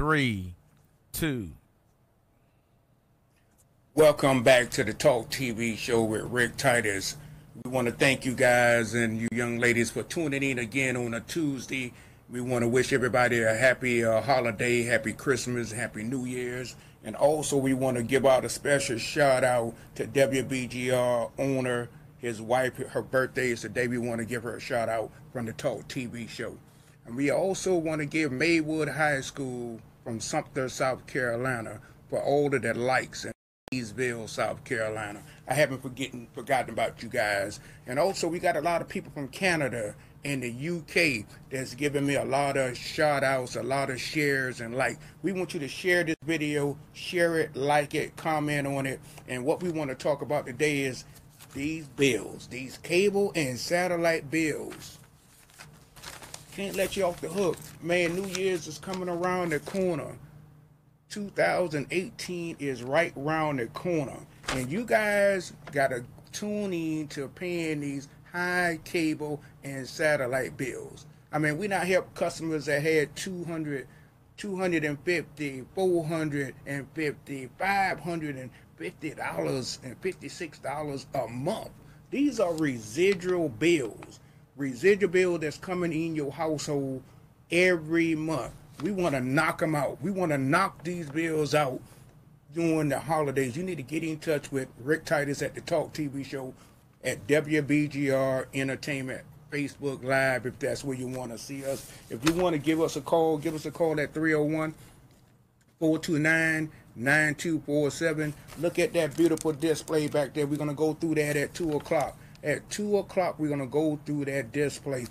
three, two. Welcome back to the Talk TV show with Rick Titus. We want to thank you guys and you young ladies for tuning in again on a Tuesday. We want to wish everybody a happy uh, holiday, happy Christmas, happy New Year's. And also, we want to give out a special shout out to WBGR owner, his wife. Her birthday is today. We want to give her a shout out from the Talk TV show. And we also want to give Maywood High School from Sumter, South Carolina, for older that likes in Eastville, South Carolina. I haven't forgetting, forgotten about you guys. And also, we got a lot of people from Canada and the UK that's giving me a lot of shout outs, a lot of shares and like. We want you to share this video, share it, like it, comment on it. And what we want to talk about today is these bills, these cable and satellite bills. Can't let you off the hook. Man, New Year's is coming around the corner. 2018 is right around the corner. And you guys got to tune in to paying these high cable and satellite bills. I mean, we not help customers that had 200, 250, 450, 550 dollars and 56 dollars a month. These are residual bills, residual bill that's coming in your household every month. We want to knock them out. We want to knock these bills out during the holidays. You need to get in touch with Rick Titus at the Talk TV Show at WBGR Entertainment Facebook Live if that's where you want to see us. If you want to give us a call, give us a call at 301 429 9247. Look at that beautiful display back there. We're going to go through that at 2 o'clock. At 2 o'clock, we're going to go through that display.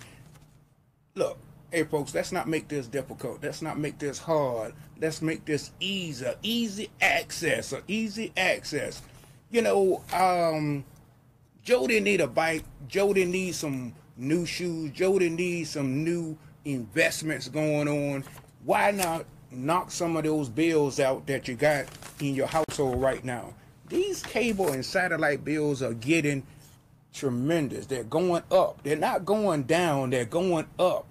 Look, hey folks, let's not make this difficult. Let's not make this hard. Let's make this easy, easy access, or easy access. You know, um, didn't need a bike. Joe didn't need some new shoes. Joe didn't need some new investments going on. Why not knock some of those bills out that you got in your household right now? These cable and satellite bills are getting tremendous. They're going up. They're not going down. They're going up.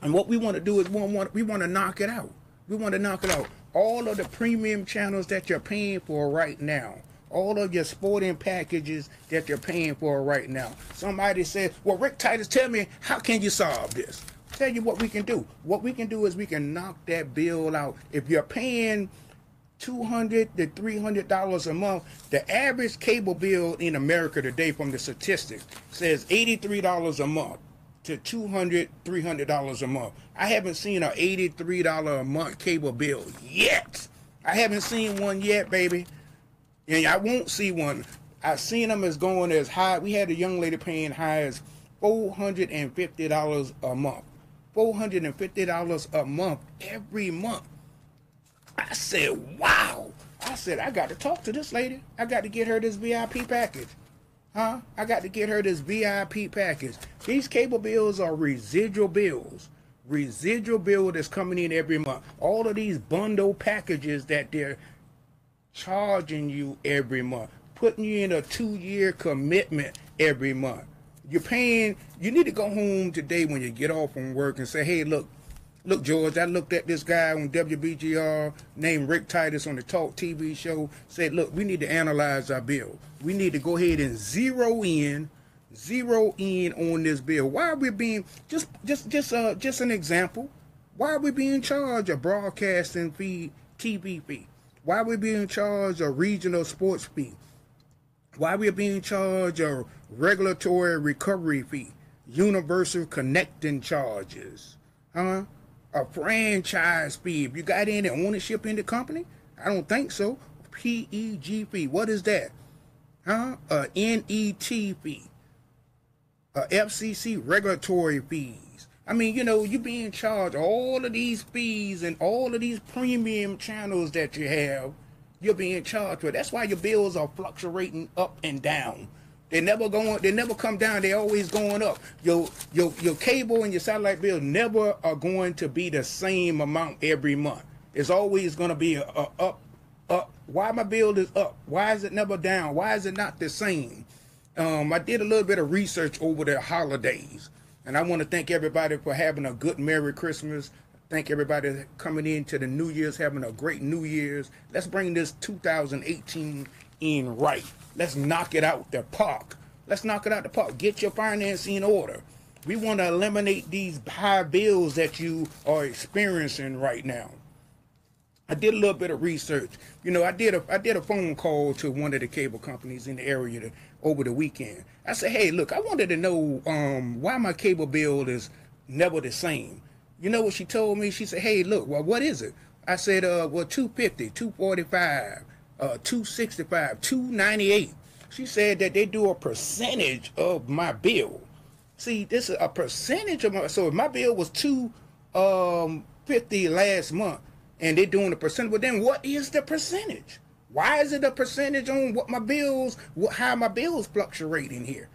And what we want to do is we want we want to knock it out. We want to knock it out. All of the premium channels that you're paying for right now all of your sporting packages that you're paying for right now. Somebody said, well, Rick Titus, tell me, how can you solve this? Tell you what we can do. What we can do is we can knock that bill out. If you're paying 200 to 300 dollars a month the average cable bill in america today from the statistics says 83 dollars a month to 200 300 dollars a month i haven't seen an 83 dollar a month cable bill yet i haven't seen one yet baby and I won't see one. I've seen them as going as high. We had a young lady paying high as four hundred and fifty dollars a month. Four hundred and fifty dollars a month every month. I said, "Wow!" I said, "I got to talk to this lady. I got to get her this VIP package." Huh? I got to get her this VIP package. These cable bills are residual bills. Residual bill that's coming in every month. All of these bundle packages that they're charging you every month, putting you in a two year commitment every month. You're paying, you need to go home today when you get off from work and say, hey, look, look, George, I looked at this guy on WBGR named Rick Titus on the Talk TV show, said, look, we need to analyze our bill. We need to go ahead and zero in, zero in on this bill. Why are we being, just, just, just, uh, just an example. Why are we being charged a broadcasting fee, TV fee? Why are we being charged a regional sports fee? Why are we being charged a regulatory recovery fee? Universal connecting charges? Huh? A franchise fee. If you got any ownership in the company? I don't think so. PEG fee. What is that? Huh? A NET fee. A FCC regulatory fees. I mean, you know, you being charged all of these fees and all of these premium channels that you have, you're being charged for. That's why your bills are fluctuating up and down. They never going. They never come down. They always going up. Your your your cable and your satellite bill never are going to be the same amount every month. It's always going to be a, a up up. Why my bill is up? Why is it never down? Why is it not the same? Um, I did a little bit of research over the holidays. And I want to thank everybody for having a good Merry Christmas. Thank everybody coming into the New Year's, having a great New Year's. Let's bring this 2018 in right. Let's knock it out the park. Let's knock it out the park. Get your financing in order. We want to eliminate these high bills that you are experiencing right now. I did a little bit of research. You know, I did a I did a phone call to one of the cable companies in the area to, over the weekend. I said, "Hey, look, I wanted to know um, why my cable bill is never the same." You know what she told me? She said, "Hey, look, well, what is it?" I said, "Uh, well, 250, 245, uh, 265, 298." She said that they do a percentage of my bill. See, this is a percentage of my. So if my bill was two um, fifty last month, and they're doing a percent. But then what is the percentage? Why is it a percentage on what my bills, what, how my bills fluctuate in here?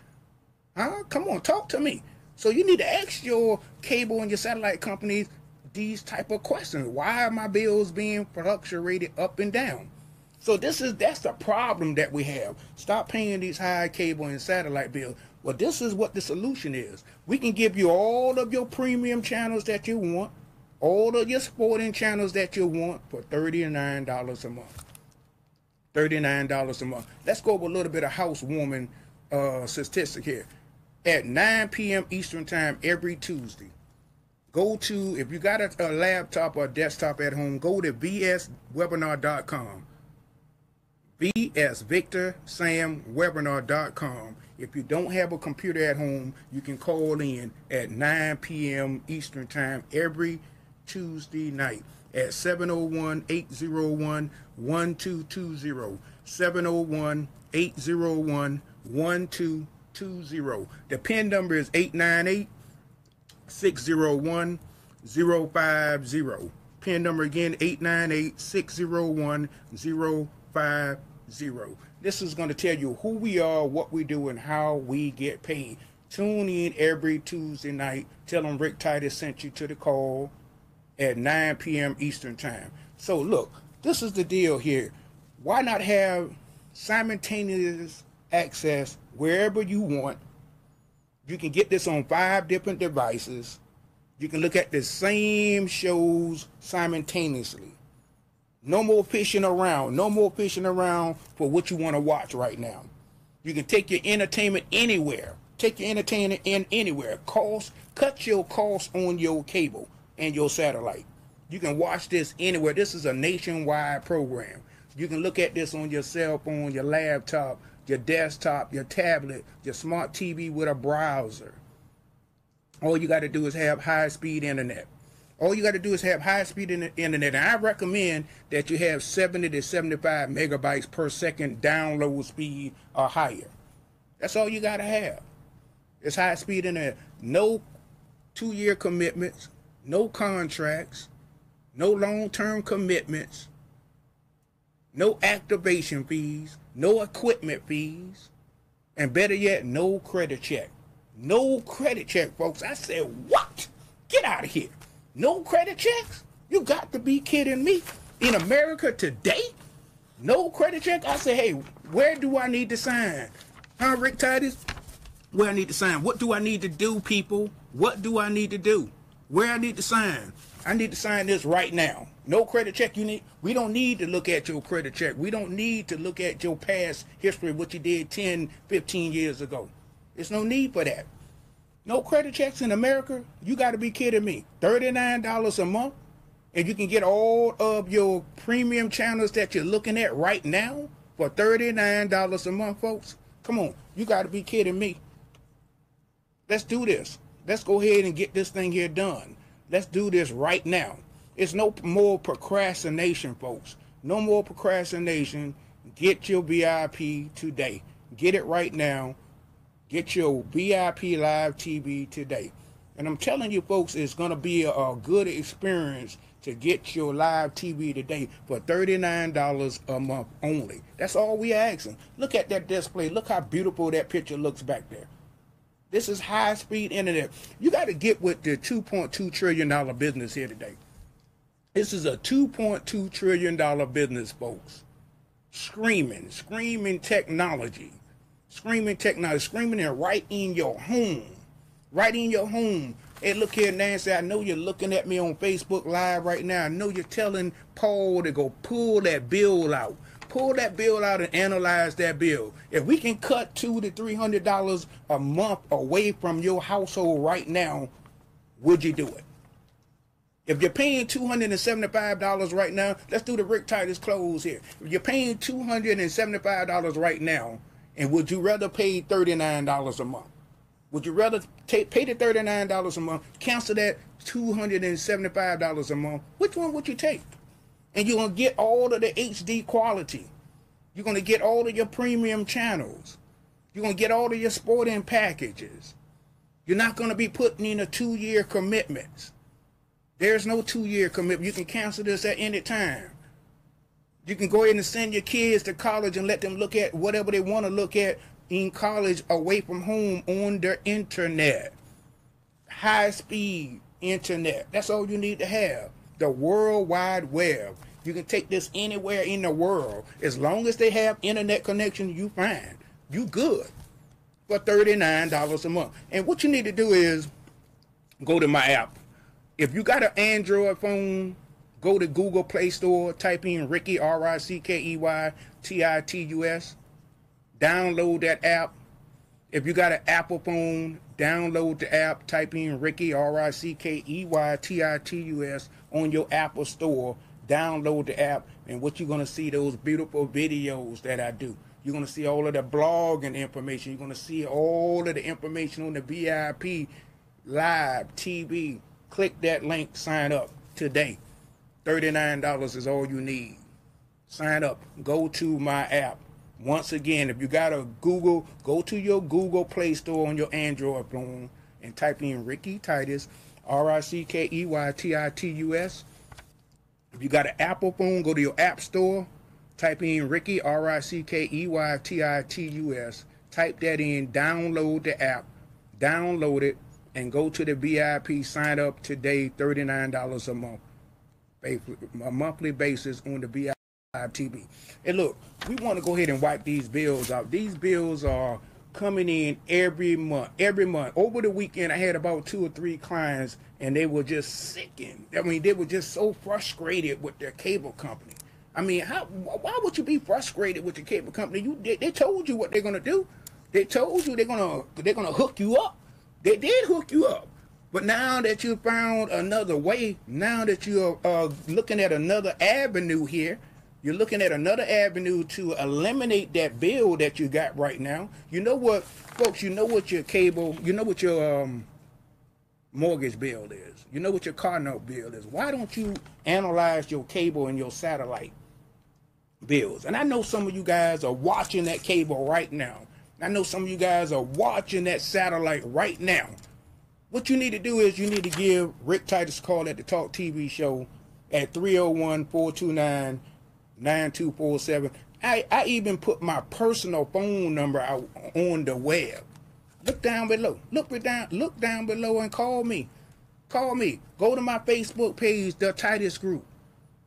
Huh? Come on, talk to me. So you need to ask your cable and your satellite companies these type of questions. Why are my bills being fluctuated up and down? So this is that's the problem that we have. Stop paying these high cable and satellite bills. Well, this is what the solution is. We can give you all of your premium channels that you want all of your sporting channels that you want for $39 a month. $39 a month. Let's go over a little bit of housewarming uh, statistic here. At 9 p.m. Eastern Time every Tuesday, go to, if you got a, a laptop or a desktop at home, go to vswebinar.com. vsvictorsamwebinar.com. If you don't have a computer at home, you can call in at 9 p.m. Eastern Time every Tuesday night at 701-801-1220. 701-801-1220. The PIN number is 898-601-050. PIN number again, 898-601-050. This is going to tell you who we are, what we do, and how we get paid. Tune in every Tuesday night. Tell them Rick Titus sent you to the call at 9 p.m. Eastern Time. So, look, this is the deal here. Why not have simultaneous access wherever you want? You can get this on five different devices. You can look at the same shows simultaneously. No more fishing around. No more fishing around for what you want to watch right now. You can take your entertainment anywhere. Take your entertainment in anywhere. Cost, cut your costs on your cable and your satellite. You can watch this anywhere. This is a nationwide program. You can look at this on your cell phone, your laptop, your desktop, your tablet, your smart TV with a browser. All you got to do is have high speed internet. All you got to do is have high speed in internet. And I recommend that you have 70 to 75 megabytes per second download speed or higher. That's all you got to have. It's high speed internet. No two year commitments, no contracts, no long term commitments, no activation fees, no equipment fees, and better yet, no credit check. No credit check, folks. I said, what? Get out of here. No credit checks? You got to be kidding me. In America today? No credit check? I said, hey, where do I need to sign? Huh, Rick Titus? Where I need to sign? What do I need to do, people? What do I need to do? where I need to sign. I need to sign this right now. No credit check you need. We don't need to look at your credit check. We don't need to look at your past history, what you did 10, 15 years ago. There's no need for that. No credit checks in America? You got to be kidding me. $39 a month? And you can get all of your premium channels that you're looking at right now for $39 a month, folks? Come on. You got to be kidding me. Let's do this. Let's go ahead and get this thing here done. Let's do this right now. It's no more procrastination, folks. No more procrastination. Get your VIP today. Get it right now. Get your VIP live TV today. And I'm telling you, folks, it's going to be a, a good experience to get your live TV today for $39 a month only. That's all we asking. Look at that display. Look how beautiful that picture looks back there. This is high speed internet. You got to get with the $2.2 trillion business here today. This is a $2.2 trillion business, folks. Screaming, screaming technology, screaming technology, screaming it right in your home, right in your home. Hey, look here, Nancy. I know you're looking at me on Facebook Live right now. I know you're telling Paul to go pull that bill out. Pull that bill out and analyze that bill. If we can cut two to three hundred dollars a month away from your household right now, would you do it? If you're paying $275 right now, let's do the Rick Titus close here. If you're paying $275 right now, and would you rather pay $39 a month? Would you rather pay the $39 a month, cancel that $275 a month? Which one would you take? And you're going to get all of the HD quality. You're going to get all of your premium channels. You're going to get all of your sporting packages. You're not going to be putting in a two-year commitments. There's no two-year commitment. You can cancel this at any time. You can go ahead and send your kids to college and let them look at whatever they want to look at in college away from home on their internet. High speed internet. That's all you need to have. The World Wide Web. You can take this anywhere in the world. As long as they have internet connection, you fine. You good. For $39 a month. And what you need to do is go to my app if you got an Android phone, go to Google Play Store, type in Rickey R I C K E Y T I T U S, download that app. If you got an Apple phone, download the app, type in Rickey R I C K E Y T I T U S on your Apple Store. Download the app, and what you're gonna see those beautiful videos that I do. You're gonna see all of the blogging information. You're gonna see all of the information on the VIP live TV Click that link, sign up today. $39 is all you need. Sign up. Go to my app. Once again, if you got a Google, go to your Google Play Store on your Android phone and type in Rickey Titus, R I C K E Y T I T U S. If you got an Apple phone, go to your App Store, type in Rickey, R I C K E Y T I T U S. Type that in, download the app, download it, and go to the VIP, sign up today, $39 a month, a monthly basis on the VIP TV. And look, we want to go ahead and wipe these bills out. These bills are coming in every month, every month. Over the weekend, I had about two or three clients, and they were just sickened. I mean, they were just so frustrated with their cable company. I mean, how? Why would you be frustrated with your cable company? You they, they told you what they're gonna do. They told you they're gonna they're gonna hook you up. They did hook you up. But now that you found another way, now that you're uh, looking at another avenue here, you're looking at another avenue to eliminate that bill that you got right now. You know what, folks, you know what your cable, you know what your um, mortgage bill is. You know what your car note bill is. Why don't you analyze your cable and your satellite bills? And I know some of you guys are watching that cable right now. I know some of you guys are watching that satellite right now. What you need to do is you need to give Rick Titus a call at the Talk TV show at 301-429-9247. I, I even put my personal phone number out on the web. Look down below. Look down look down below and call me. Call me. Go to my Facebook page, The Titus Group,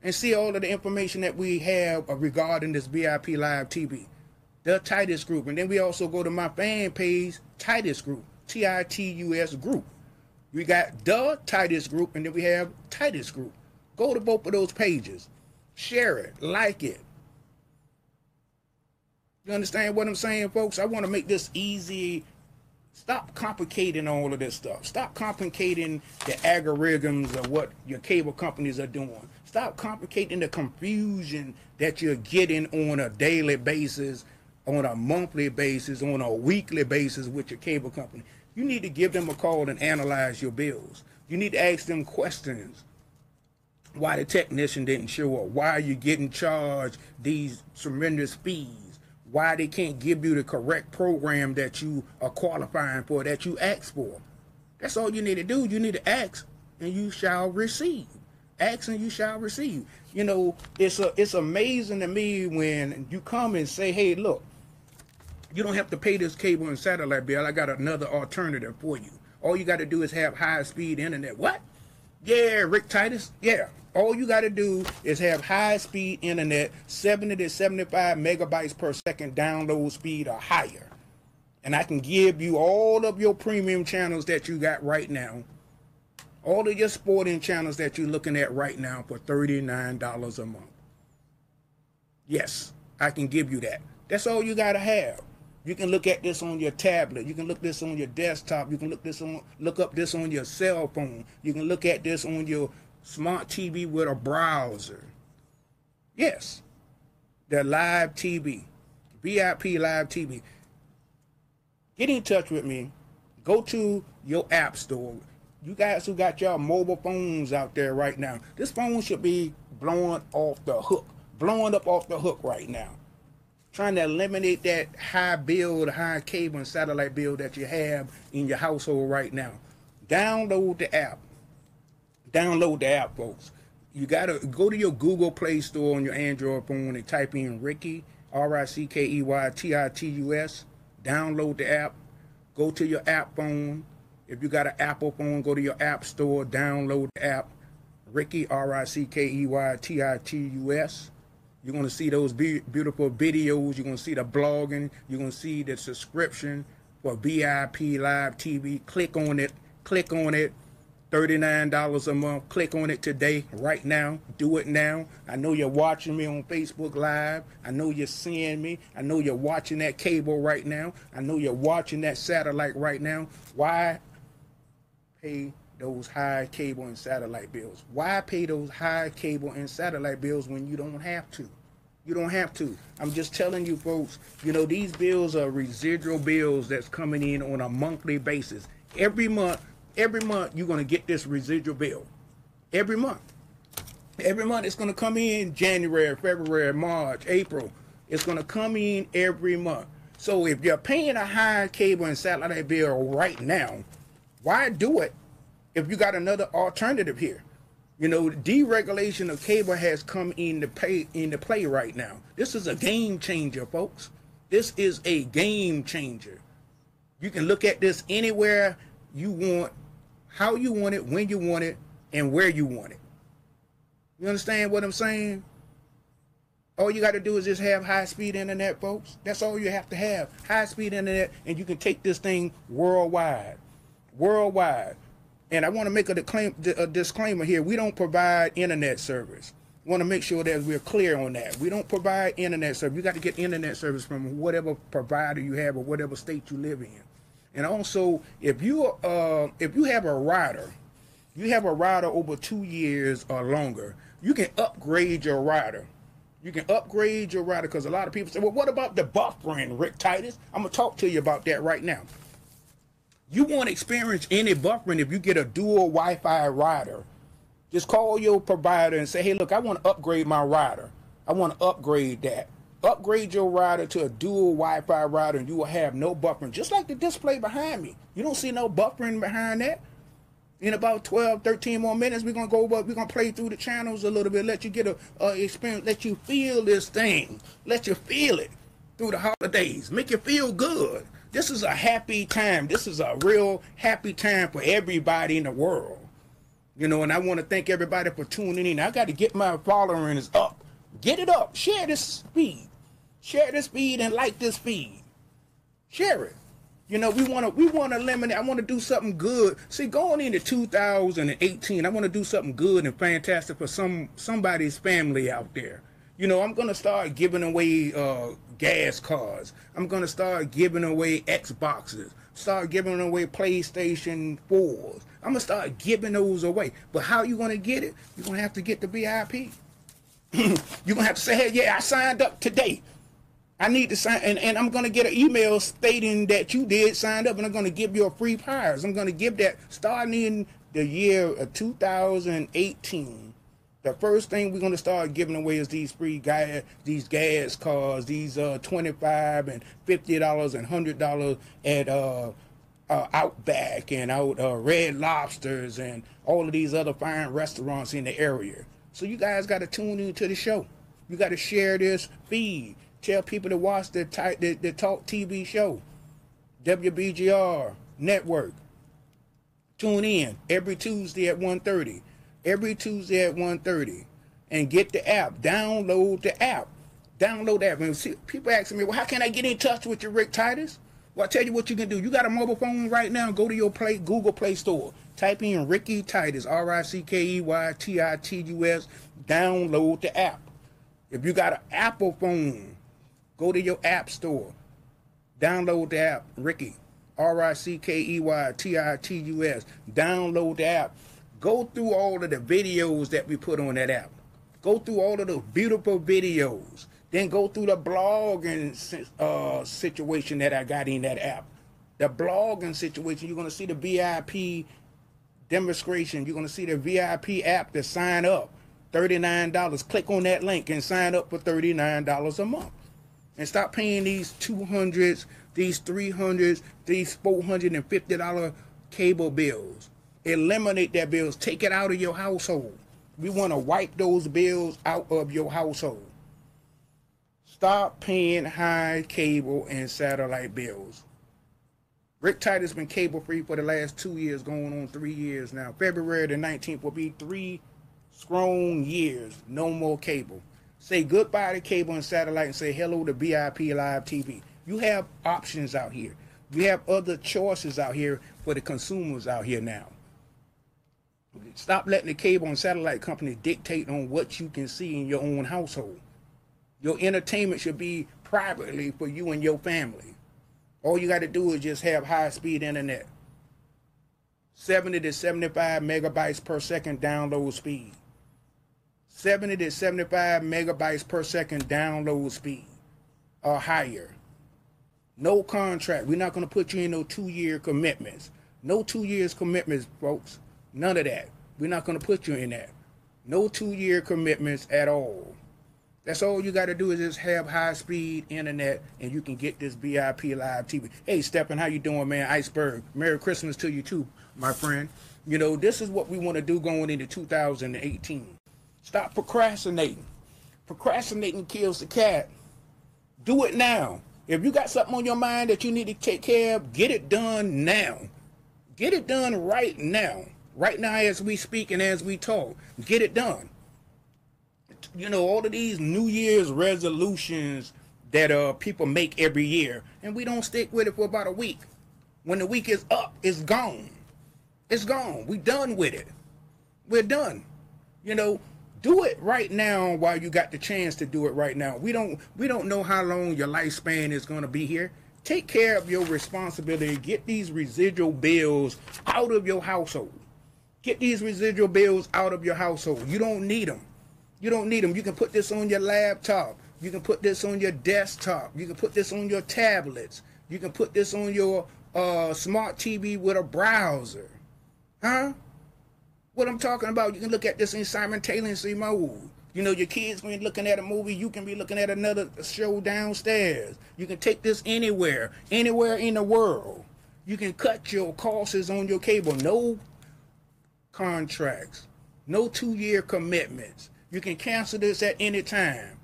and see all of the information that we have regarding this VIP Live TV the Titus Group. And then we also go to my fan page, Titus Group, T I T U S Group. We got the Titus Group, and then we have Titus Group. Go to both of those pages, share it, like it. You understand what I'm saying, folks? I want to make this easy. Stop complicating all of this stuff. Stop complicating the algorithms of what your cable companies are doing. Stop complicating the confusion that you're getting on a daily basis on a monthly basis, on a weekly basis with your cable company. You need to give them a call and analyze your bills. You need to ask them questions. Why the technician didn't show up? Why are you getting charged these tremendous fees? Why they can't give you the correct program that you are qualifying for, that you asked for? That's all you need to do. You need to ask and you shall receive. Ask and you shall receive. You know, it's a, it's amazing to me when you come and say, hey, look, you don't have to pay this cable and satellite bill. I got another alternative for you. All you got to do is have high speed internet. What? Yeah, Rick Titus. Yeah. All you got to do is have high speed internet, 70 to 75 megabytes per second download speed or higher. And I can give you all of your premium channels that you got right now all of your sporting channels that you're looking at right now for $39 a month. Yes, I can give you that. That's all you got to have. You can look at this on your tablet. You can look this on your desktop. You can look this on look up this on your cell phone. You can look at this on your smart TV with a browser. Yes. The live TV. VIP live TV. Get in touch with me. Go to your app store. You guys who got your mobile phones out there right now, this phone should be blowing off the hook, blowing up off the hook right now trying to eliminate that high the high cable and satellite bill that you have in your household right now. Download the app. Download the app, folks. You gotta go to your Google Play Store on your Android phone and type in Rickey R-I-C-K-E-Y-T-I-T-U-S. Download the app. Go to your app phone. If you got an Apple phone, go to your app store, download the app. Rickey R-I-C-K-E-Y-T-I-T-U-S you're going to see those be- beautiful videos. You're going to see the blogging. You're going to see the subscription for VIP Live TV. Click on it. Click on it. $39 a month. Click on it today, right now. Do it now. I know you're watching me on Facebook Live. I know you're seeing me. I know you're watching that cable right now. I know you're watching that satellite right now. Why pay those high cable and satellite bills? Why pay those high cable and satellite bills when you don't have to? You don't have to. I'm just telling you folks, you know, these bills are residual bills that's coming in on a monthly basis. Every month, every month you're going to get this residual bill. Every month. Every month it's going to come in January, February, March, April. It's going to come in every month. So if you're paying a high cable and satellite bill right now, why do it if you got another alternative here? You know, deregulation of cable has come into play into play right now. This is a game changer, folks. This is a game changer. You can look at this anywhere you want, how you want it, when you want it, and where you want it. You understand what I'm saying? All you got to do is just have high speed internet, folks. That's all you have to have. High speed internet, and you can take this thing worldwide. Worldwide. And I want to make a, disclaim, a disclaimer here. We don't provide internet service. We want to make sure that we're clear on that. We don't provide internet service. You got to get internet service from whatever provider you have or whatever state you live in. And also, if you uh, if you have a rider, you have a rider over two years or longer, you can upgrade your rider. You can upgrade your rider because a lot of people say, well, what about the buffering, Rick Titus? I'm to talk to you about that right now. You won't experience any buffering if you get a dual Wi-Fi router. Just call your provider and say, hey, look, I want to upgrade my router. I want to upgrade that. Upgrade your router to a dual Wi-Fi router and you will have no buffering. Just like the display behind me. You don't see no buffering behind that. In about 12, 13 more minutes, we're gonna go over, we're gonna play through the channels a little bit, let you get a, a experience, let you feel this thing. Let you feel it through the holidays. Make you feel good. This is a happy time. This is a real happy time for everybody in the world. You know, and I want to thank everybody for tuning in. I got to get my followers up. Get it up. Share this feed. Share this feed and like this feed. Share it. You know, we want to we want to eliminate. I want to do something good. See, going into 2018, I want to do something good and fantastic for some somebody's family out there. You know, I'm gonna start giving away uh, gas cards. I'm gonna start giving away Xboxes. Start giving away PlayStation 4s. I'm gonna start giving those away. But how you gonna get it? You're gonna have to get the VIP. You're gonna have to say, hey, yeah, I signed up today. I need to sign, and, and I'm gonna get an email stating that you did sign up, and I'm gonna give you a free prize. I'm gonna give that starting in the year of 2018 the first thing we're to start giving away is these free gas, these gas cards, these uh, 25 and $50 and $100 at uh, uh, Outback and out uh, Red Lobsters and all of these other fine restaurants in the area. So you guys got to tune into the show. You got to share this feed. Tell people to watch the, type, the, the Talk TV show, WBGR Network. Tune in every Tuesday at 1.30 every Tuesday at 1.30 and get the app. Download the app. Download the app. And see, people asking me, well, how can I get in touch with you, Rick Titus? Well, I tell you what you can do. You got a mobile phone right now. Go to your Play Google Play Store. Type in Rickey Titus, R I C K E Y T I T U S. Download the app. If you got an Apple phone, go to your App Store. Download the app, Rickey. R I C K E Y T I T U S. Download the app. Go through all of the videos that we put on that app. Go through all of those beautiful videos. Then go through the blogging uh, situation that I got in that app. The blogging situation, you're going to see the VIP demonstration. You're going to see the VIP app to sign up. $39. Click on that link and sign up for $39 a month. And stop paying these 200s, these 300s, these $450 cable bills. Eliminate that bills. Take it out of your household. We want to wipe those bills out of your household. Stop paying high cable and satellite bills. Rick Titus has been cable free for the last two years, going on three years now. February the 19th will be three strong years, no more cable. Say goodbye to cable and satellite and say hello to VIP Live TV. You have options out here. You have other choices out here for the consumers out here now. Stop letting the cable and satellite company dictate on what you can see in your own household. Your entertainment should be privately for you and your family. All you got to do is just have high speed internet. 70 to 75 megabytes per second download speed. 70 to 75 megabytes per second download speed or higher. No contract. We're not going to put you in no two year commitments. No two years commitments, folks. None of that. We're not going to put you in that. No two year commitments at all. That's all you got to do is just have high speed internet and you can get this VIP live TV. Hey, Stephen, how you doing, man? Iceberg. Merry Christmas to you too, my friend. You know, this is what we want to do going into 2018. Stop procrastinating. Procrastinating kills the cat. Do it now. If you got something on your mind that you need to take care of, get it done now. Get it done right now. Right now as we speak and as we talk. Get it done you know, all of these New Year's resolutions that uh people make every year, and we don't stick with it for about a week. When the week is up, it's gone. It's gone. We done with it. We're done. You know, do it right now while you got the chance to do it right now. We don't we don't know how long your lifespan is going to be here. Take care of your responsibility. Get these residual bills out of your household. Get these residual bills out of your household. You don't need them. You don't need them. You can put this on your laptop. You can put this on your desktop. You can put this on your tablets. You can put this on your uh, smart TV with a browser. Huh? What I'm talking about, you can look at this in Simon simultaneously mode. You know, your kids when you're looking at a movie, you can be looking at another show downstairs. You can take this anywhere, anywhere in the world. You can cut your courses on your cable. No contracts, no two-year commitments. You can cancel this at any time.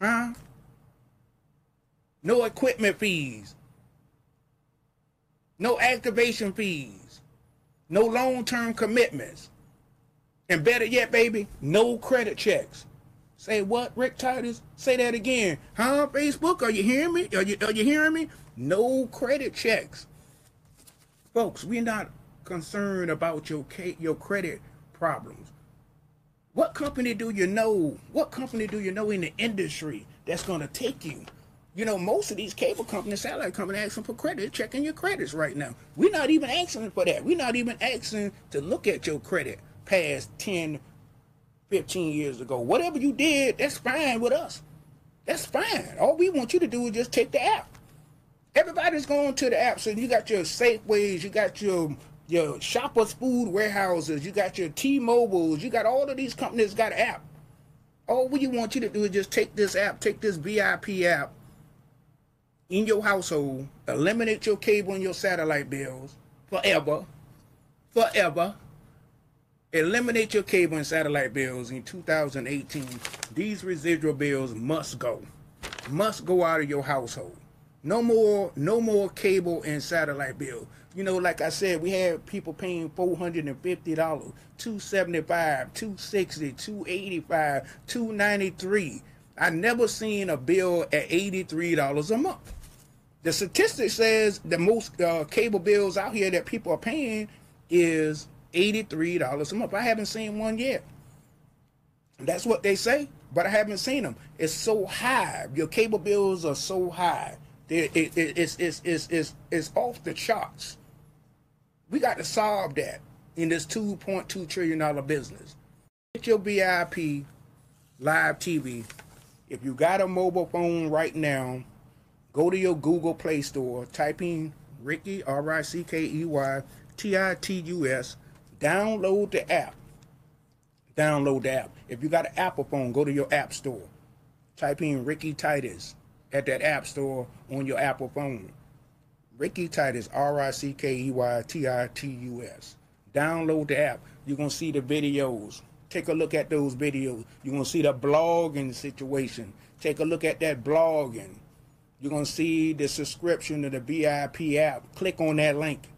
Huh? No equipment fees. No activation fees. No long-term commitments. And better yet, baby, no credit checks. Say what, Rick Titus? Say that again. Huh, Facebook? Are you hearing me? Are you, are you hearing me? No credit checks. Folks, we're not concerned about your, your credit problems. What company do you know? What company do you know in the industry that's going to take you? You know, most of these cable companies, satellite companies, asking for credit, checking your credits right now. We're not even asking for that. We're not even asking to look at your credit past 10, 15 years ago. Whatever you did, that's fine with us. That's fine. All we want you to do is just take the app. Everybody's going to the app. So you got your Safeways, you got your your Shoppers Food Warehouses, you got your T-Mobiles, you got all of these companies got an app. All we want you to do is just take this app, take this VIP app in your household, eliminate your cable and your satellite bills forever, forever. Eliminate your cable and satellite bills in 2018. These residual bills must go, must go out of your household. No more, no more cable and satellite bill. You know, like I said, we had people paying four hundred and fifty dollars, two seventy five, two sixty, two eighty five, two ninety three. I never seen a bill at eighty three dollars a month. The statistic says the most uh, cable bills out here that people are paying is $83 a month. I haven't seen one yet. That's what they say, but I haven't seen them. It's so high. Your cable bills are so high. It, it, it, it's, it's, it's, it's, it's off the charts. We got to solve that in this $2.2 trillion business. Get your VIP live TV. If you got a mobile phone right now, go to your Google Play Store, type in Rickey, R I C K E Y T I T U S, download the app download the app. If you got an Apple phone, go to your app store. Type in Rickey Titus at that app store on your Apple phone. Rickey Titus, R I C K E Y T I T U S. Download the app. You're going to see the videos. Take a look at those videos. You're going to see the blogging situation. Take a look at that blogging. You're going to see the subscription to the VIP app. Click on that link.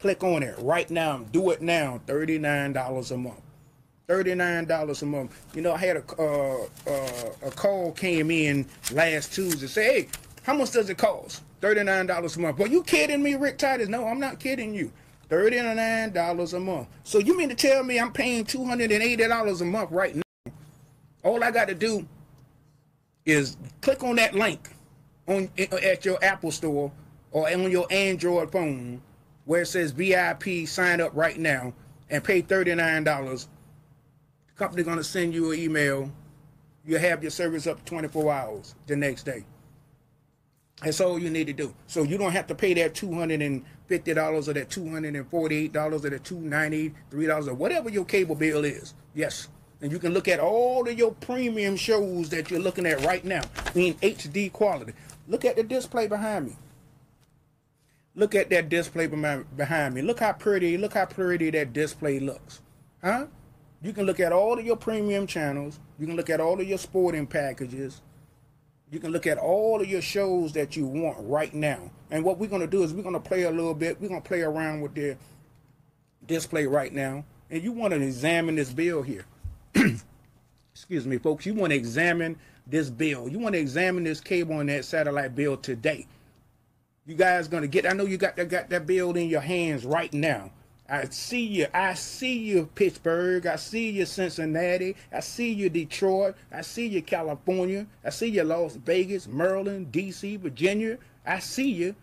Click on it right now. Do it now. $39 a month. $39 a month. You know, I had a uh, uh, a call came in last Tuesday. Say, hey, how much does it cost? $39 a month. Well, you kidding me, Rick Titus? No, I'm not kidding you. $39 a month. So you mean to tell me I'm paying $280 a month right now? All I got to do is click on that link on at your Apple store or on your Android phone where it says VIP sign up right now and pay $39 company going to send you an email. You have your service up 24 hours the next day. That's all you need to do. So you don't have to pay that $250 or that $248 or that $293 or whatever your cable bill is. Yes. And you can look at all of your premium shows that you're looking at right now in HD quality. Look at the display behind me. Look at that display behind me. Look how pretty, look how pretty that display looks. Huh? You can look at all of your premium channels. You can look at all of your sporting packages. You can look at all of your shows that you want right now. And what we're going to do is we're going to play a little bit. We're going to play around with the display right now. And you want to examine this bill here. Excuse me, folks. You want to examine this bill. You want to examine this cable and that satellite bill today. You guys going to get, I know you got that, got that bill in your hands right now. I see you. I see you, Pittsburgh. I see you, Cincinnati. I see you, Detroit. I see you, California. I see you, Las Vegas, Maryland, D.C., Virginia. I see you.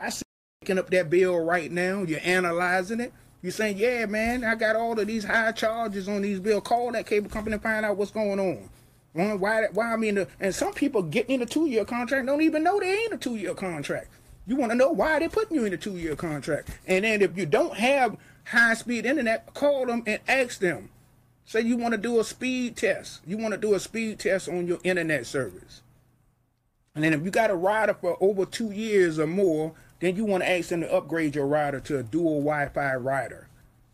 I see you picking up that bill right now. You're analyzing it. You're saying, yeah, man, I got all of these high charges on these bills. Call that cable company and find out what's going on. Why, why I mean, uh, and some people get in a two-year contract don't even know they ain't a two-year contract. You want to know why they're putting you in a two year contract. And then if you don't have high speed internet, call them and ask them. Say you want to do a speed test. You want to do a speed test on your internet service. And then if you got a rider for over two years or more, then you want to ask them to upgrade your rider to a dual Wi-Fi rider.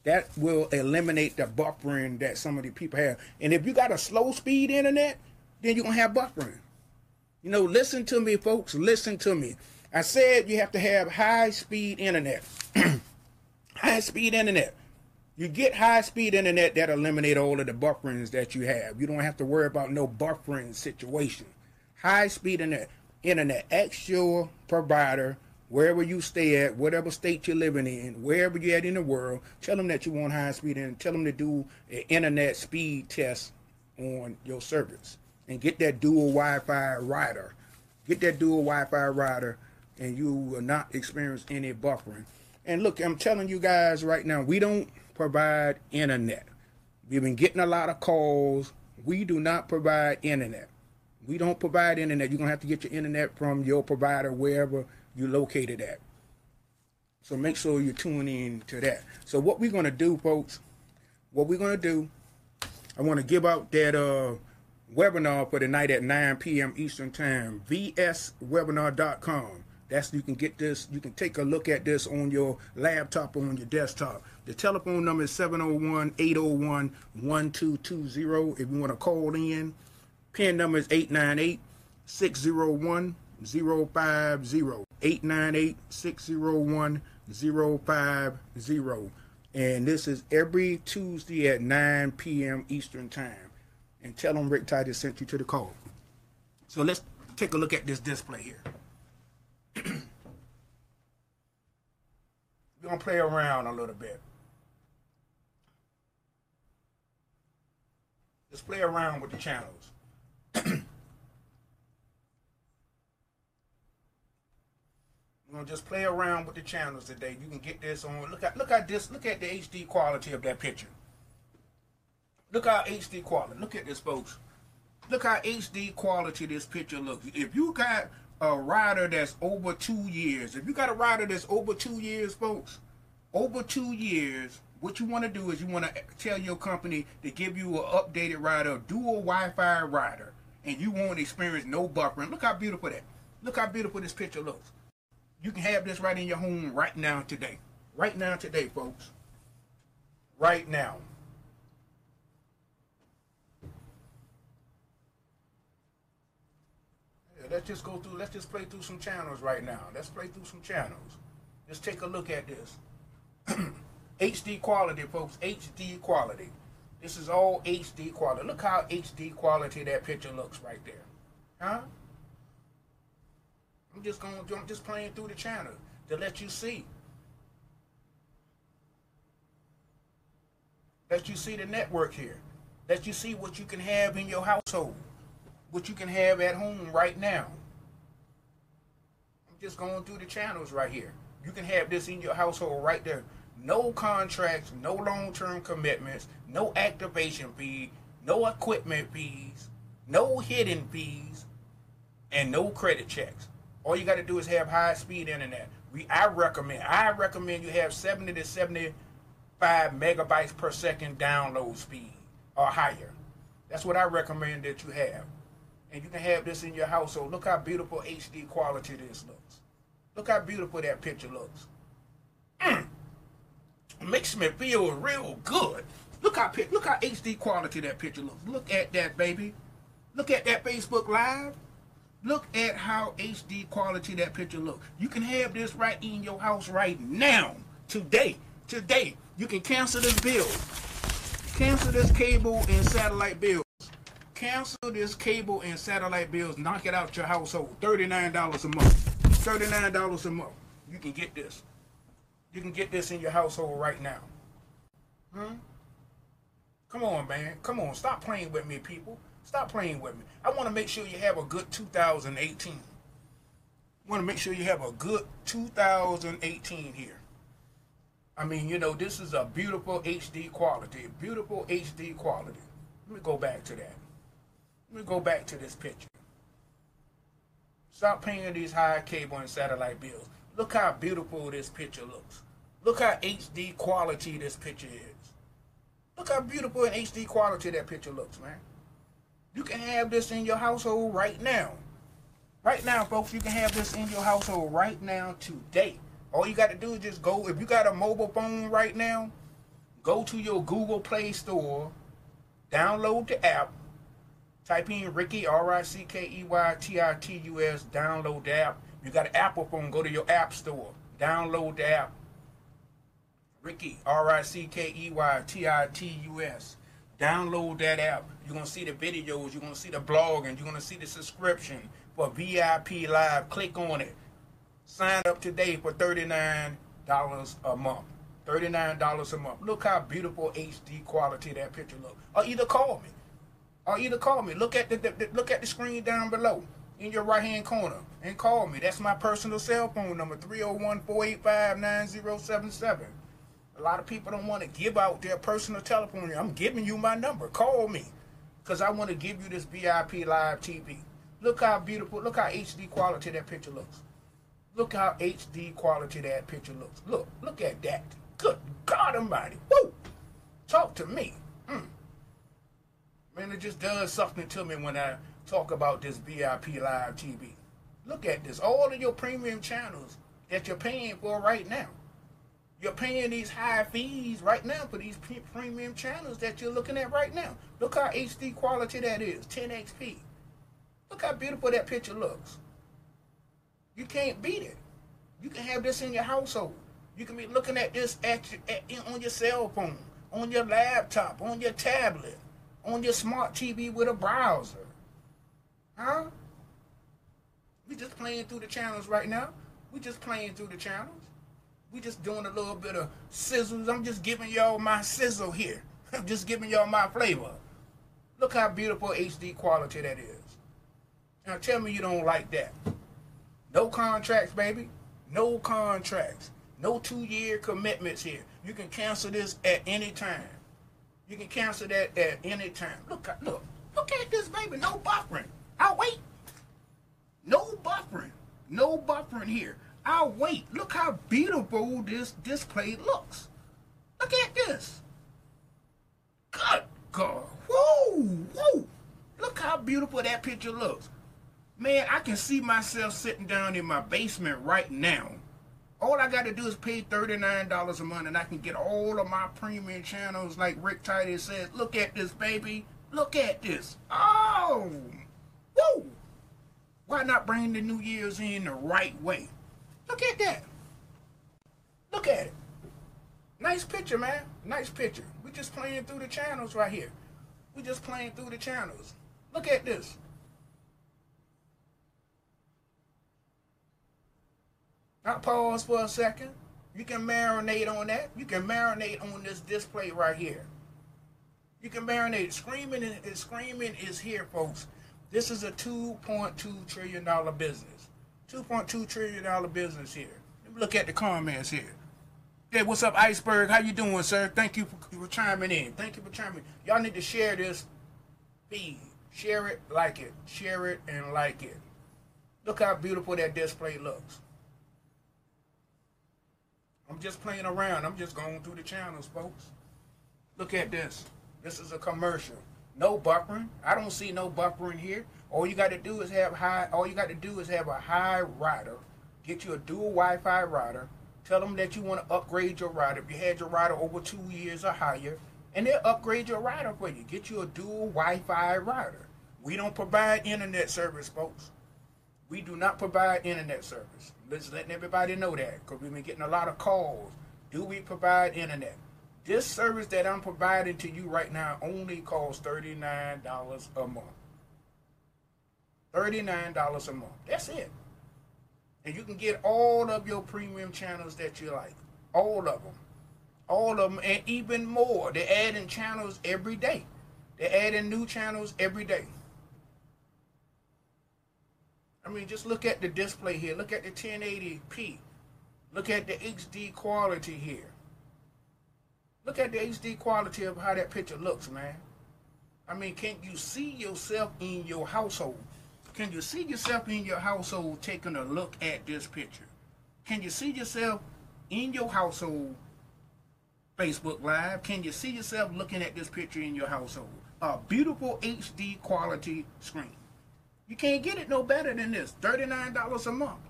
That will eliminate the buffering that some of the people have. And if you got a slow speed internet, then you're going to have buffering. You know, listen to me, folks. Listen to me. I said you have to have high speed internet. high speed internet. You get high speed internet that eliminate all of the bufferings that you have. You don't have to worry about no buffering situation. High speed internet. Internet. Ask your provider wherever you stay at, whatever state you're living in, wherever you're at in the world. Tell them that you want high speed and tell them to do an internet speed test on your service and get that dual Wi-Fi router. Get that dual Wi-Fi router and you will not experience any buffering. And look, I'm telling you guys right now, we don't provide internet. We've been getting a lot of calls. We do not provide internet. We don't provide internet. You're going to have to get your internet from your provider wherever you're located at. So make sure you tune in to that. So what we're going to do, folks, what we're going to do, I want to give out that uh, webinar for tonight at 9 p.m. Eastern Time, vswebinar.com. That's you can get this. You can take a look at this on your laptop or on your desktop. The telephone number is 701-801-1220 if you want to call in. PIN number is 898-601-050. 898-601-050. And this is every Tuesday at 9 p.m. Eastern Time. And tell them Rick Titus sent you to the call. So let's take a look at this display here. We're gonna play around a little bit. Just play around with the channels. We're gonna just play around with the channels today. You can get this on. Look at look at this. Look at the HD quality of that picture. Look how HD quality. Look at this, folks. Look how HD quality this picture looks. If you got a rider that's over two years, if you got a rider that's over two years, folks, over two years, what you want to do is you want to tell your company to give you an updated rider, dual Wi-Fi rider, and you won't experience no buffering. Look how beautiful that. Look how beautiful this picture looks. You can have this right in your home right now today. Right now today, folks. Right now. Let's just go through, let's just play through some channels right now. Let's play through some channels. Let's take a look at this. HD quality, folks. HD quality. This is all HD quality. Look how HD quality that picture looks right there. Huh? I'm just going to, I'm just playing through the channel to let you see. Let you see the network here. Let you see what you can have in your household, what you can have at home right now. I'm just going through the channels right here. You can have this in your household right there. No contracts, no long-term commitments, no activation fee, no equipment fees, no hidden fees, and no credit checks. All you got to do is have high speed internet. We I recommend I recommend you have 70 to 75 megabytes per second download speed or higher. That's what I recommend that you have. And you can have this in your household. Look how beautiful HD quality this looks. Look how beautiful that picture looks. Mm. Makes me feel real good. Look how look how HD quality that picture looks. Look at that, baby. Look at that Facebook Live. Look at how HD quality that picture looks. You can have this right in your house right now, today, today. You can cancel this bill. Cancel this cable and satellite bills. Cancel this cable and satellite bills. Knock it out your household. $39 a month. $39 a month. You can get this. You can get this in your household right now. Hmm? Come on, man. Come on. Stop playing with me, people. Stop playing with me. I want to make sure you have a good 2018. I want to make sure you have a good 2018 here. I mean, you know, this is a beautiful HD quality. Beautiful HD quality. Let me go back to that. Let me go back to this picture. Stop paying these high cable and satellite bills. Look how beautiful this picture looks. Look how HD quality this picture is. Look how beautiful and HD quality that picture looks, man. You can have this in your household right now. Right now, folks, you can have this in your household right now today. All you got to do is just go, if you got a mobile phone right now, go to your Google Play Store, download the app, type in Rickey, R-I-C-K-E-Y-T-I-T-U-S, download the app. You got an Apple phone, go to your App Store, download the app. Rickey, R-I-C-K-E-Y-T-I-T-U-S. Download that app. You're to see the videos. You're to see the blog, and you're to see the subscription for VIP Live. Click on it. Sign up today for $39 a month. $39 a month. Look how beautiful HD quality that picture looks. Or either call me. Or either call me. Look at the, the, the look at the screen down below in your right hand corner and call me. That's my personal cell phone number 301-485-9077. A lot of people don't want to give out their personal telephone. I'm giving you my number. Call me. Because I want to give you this VIP live TV. Look how beautiful, look how HD quality that picture looks. Look how HD quality that picture looks. Look, look at that. Good God Almighty. Woo! Talk to me. Man, it just does something to me when I talk about this VIP live TV. Look at this. All of your premium channels that you're paying for right now. You're paying these high fees right now for these premium channels that you're looking at right now. Look how HD quality that is, 10XP. Look how beautiful that picture looks. You can't beat it. You can have this in your household. You can be looking at this at, at on your cell phone, on your laptop, on your tablet, on your smart TV with a browser. Huh? We just playing through the channels right now. We just playing through the channels. We just doing a little bit of sizzles. I'm just giving y'all my sizzle here. I'm just giving y'all my flavor. Look how beautiful HD quality that is. Now tell me you don't like that. No contracts, baby. No contracts. No two-year commitments here. You can cancel this at any time. You can cancel that at any time. Look, uh, look, look at this, baby. No buffering. I'll wait. No buffering. No buffering here. I'll wait. Look how beautiful this display looks. Look at this. Good God. Whoa, whoa. Look how beautiful that picture looks. Man, I can see myself sitting down in my basement right now. All I got to do is pay $39 a month and I can get all of my premium channels like Rick Titus says. Look at this, baby. Look at this. Oh, whoa. Why not bring the New Year's in the right way? Look at that. Look at it. Nice picture, man. Nice picture. We just playing through the channels right here. We just playing through the channels. Look at this. I pause for a second. You can marinate on that. You can marinate on this display right here. You can marinate. Screaming is screaming is here, folks. This is a 2.2 trillion dollar business. 2.2 trillion dollar business here. Let me look at the comments here. Hey, what's up, Iceberg? How you doing, sir? Thank you for, for chiming in. Thank you for chiming. Y'all need to share this feed. Share it, like it. Share it and like it. Look how beautiful that display looks. I'm just playing around. I'm just going through the channels, folks. Look at this. This is a commercial. No buffering. I don't see no buffering here. All you got to do is have high. All you got to do is have a high router. Get you a dual Wi-Fi router. Tell them that you want to upgrade your router. If you had your router over two years or higher, and they'll upgrade your router for you. Get you a dual Wi-Fi router. We don't provide internet service, folks. We do not provide internet service. Let's letting everybody know that because we've been getting a lot of calls. Do we provide internet? This service that I'm providing to you right now only costs $39 a month. $39 a month. That's it. And you can get all of your premium channels that you like. All of them. All of them and even more. They're adding channels every day. They're adding new channels every day. I mean, just look at the display here. Look at the 1080p. Look at the HD quality here. Look at the HD quality of how that picture looks, man. I mean, can you see yourself in your household? Can you see yourself in your household taking a look at this picture? Can you see yourself in your household Facebook Live? Can you see yourself looking at this picture in your household? A beautiful HD quality screen. You can't get it no better than this. $39 a month.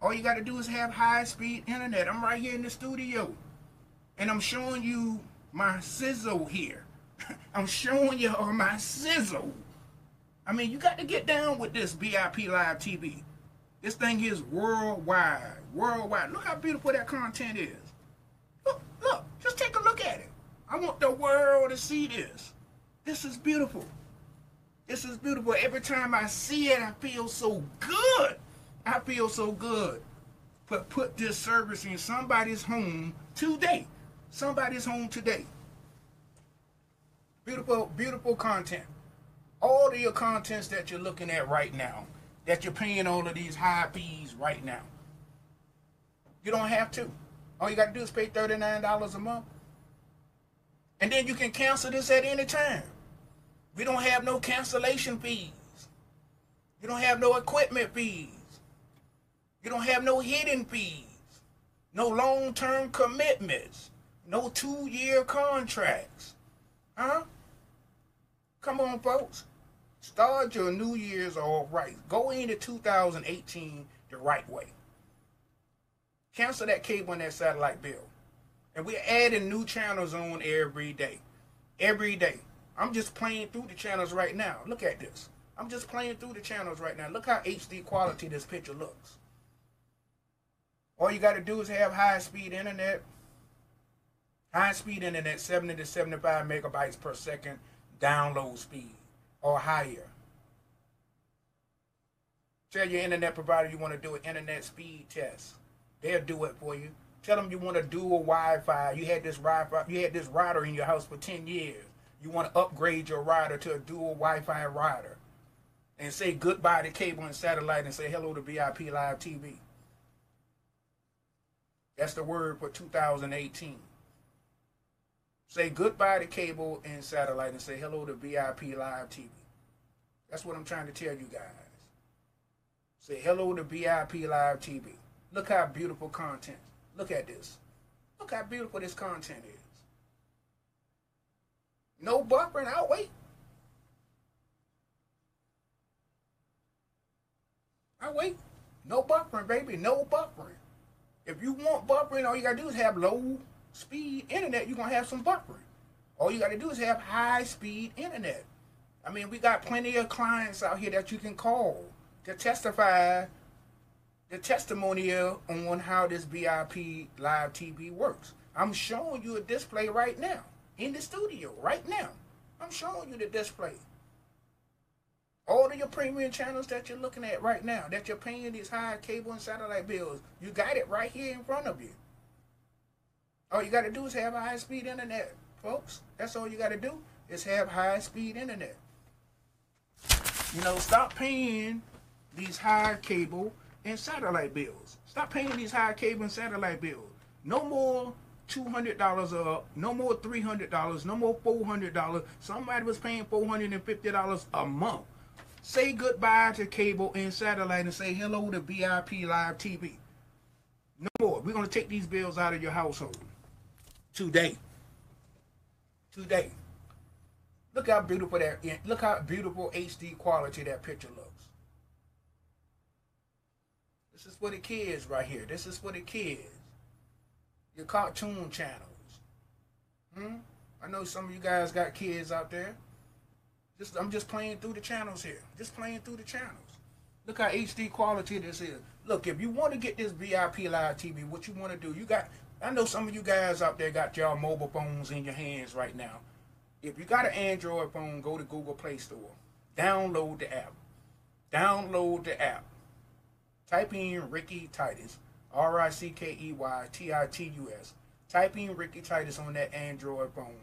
All you got to do is have high-speed internet. I'm right here in the studio. And I'm showing you my sizzle here. I'm showing you all my sizzle. I mean, you got to get down with this VIP Live TV. This thing is worldwide. Worldwide. Look how beautiful that content is. Look, look. Just take a look at it. I want the world to see this. This is beautiful. This is beautiful. Every time I see it, I feel so good. I feel so good. But put this service in somebody's home today. Somebody's home today. Beautiful, beautiful content. All of your contents that you're looking at right now, that you're paying all of these high fees right now. You don't have to. All you got to do is pay $39 a month. And then you can cancel this at any time. We don't have no cancellation fees. You don't have no equipment fees. You don't have no hidden fees. No long-term commitments. No two-year contracts. Huh? Come on, folks. Start your New Year's all right. Go into 2018 the right way. Cancel that cable and that satellite bill. And we're adding new channels on every day. Every day. I'm just playing through the channels right now. Look at this. I'm just playing through the channels right now. Look how HD quality this picture looks. All you got to do is have high speed internet. High speed internet, 70 to 75 megabytes per second download speed or higher. Tell your internet provider you want to do an internet speed test. They'll do it for you. Tell them you want to do a Wi-Fi. You had this Wi-Fi, you had this router in your house for 10 years. You want to upgrade your router to a dual Wi-Fi router. And say goodbye to cable and satellite and say hello to VIP Live TV. That's the word for 2018. Say goodbye to cable and satellite and say hello to VIP Live TV. That's what I'm trying to tell you guys. Say hello to VIP Live TV. Look how beautiful content. Look at this. Look how beautiful this content is. No buffering. I'll wait. I'll wait. No buffering, baby. No buffering. If you want buffering, all you gotta do is have low speed internet. You're gonna have some buffering. All you gotta do is have high speed internet. I mean, we got plenty of clients out here that you can call to testify the testimonial on how this VIP live TV works. I'm showing you a display right now in the studio right now. I'm showing you the display. All of your premium channels that you're looking at right now, that you're paying these high cable and satellite bills, you got it right here in front of you. All you got to do is have high speed internet, folks. That's all you got to do is have high speed internet. You know, stop paying these high cable and satellite bills. Stop paying these high cable and satellite bills. No more $200 up, no more $300, no more $400. Somebody was paying $450 a month. Say goodbye to cable and satellite and say hello to VIP Live TV. No more. We're going to take these bills out of your household. Today. Today. Look how beautiful that look how beautiful HD quality that picture looks. This is for the kids right here. This is for the kids. Your cartoon channels. Hmm? I know some of you guys got kids out there. Just I'm just playing through the channels here. Just playing through the channels. Look how HD quality this is. Look, if you want to get this VIP Live TV, what you want to do, you got I know some of you guys out there got y'all mobile phones in your hands right now. If you got an Android phone, go to Google Play Store. Download the app. Download the app. Type in Rickey Titus, R I C K E Y T I T U S. Type in Rickey Titus on that Android phone.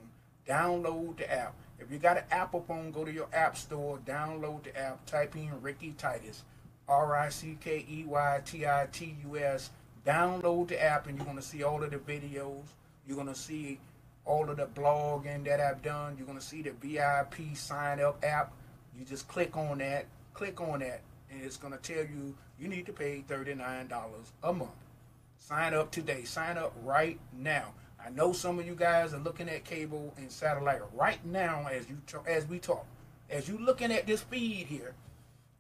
Download the app. If you got an Apple phone, go to your App Store, download the app, type in Rickey Titus, R I C K E Y T I T U S. Download the app, and you're going to see all of the videos. You're going to see all of the blogging that I've done. You're going to see the VIP sign up app. You just click on that, click on that, and it's going to tell you you need to pay $39 a month. Sign up today. Sign up right now. I know some of you guys are looking at cable and satellite right now as you as we talk. As you looking at this feed here,